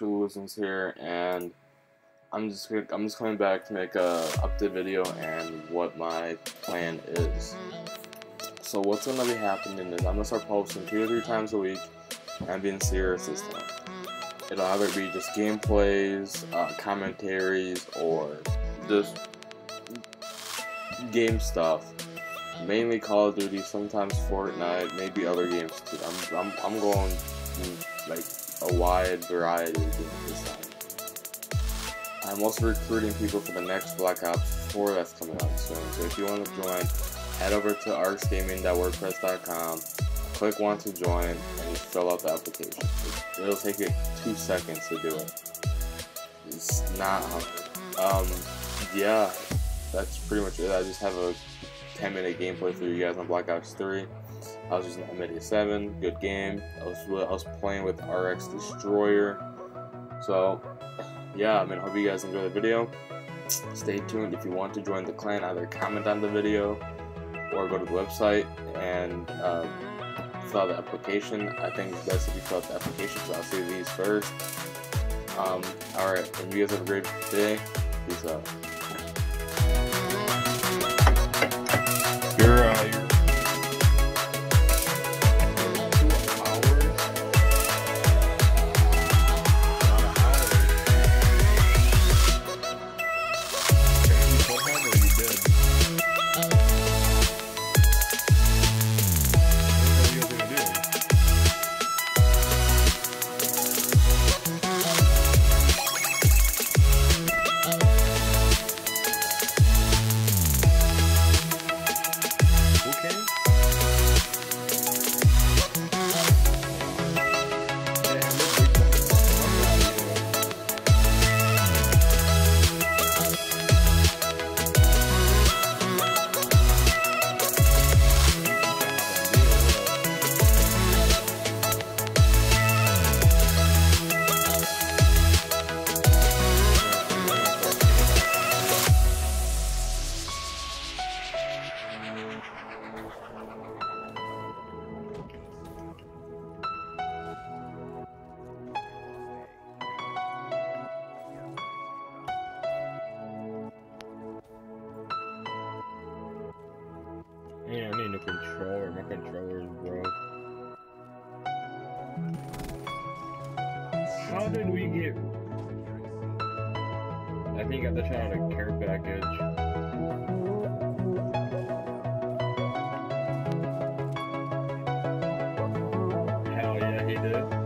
War here, and I'm just I'm just coming back to make a update video and what my plan is. So what's gonna be happening is I'm gonna start posting two or three times a week and being serious this time. It'll either be just gameplays, uh, commentaries, or just game stuff. Mainly Call of Duty, sometimes Fortnite, maybe other games too. I'm I'm, I'm going like a wide variety of time. I'm also recruiting people for the next Black Ops 4 that's coming out soon. So if you want to join, head over to aurexgaming.wordpress.com, click want to join, and fill out the application. It, it'll take you two seconds to do it. It's not. Um, yeah, that's pretty much it. I just have a 10 minute gameplay for you guys on Black Ops 3. I was using M87, good game. I was I was playing with AuReX Destroyer. So yeah, I mean, hope you guys enjoy the video. Stay tuned if you want to join the clan. Either comment on the video or go to the website and uh, fill out the application. I think it's best if you fill out the application, so I'll see these first. Um, Alright, and you guys have a great day. Peace out. Yeah, I need a controller. My controller is broke. How did we get? I think I got the shot of care package. Hell yeah, he did.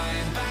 flying back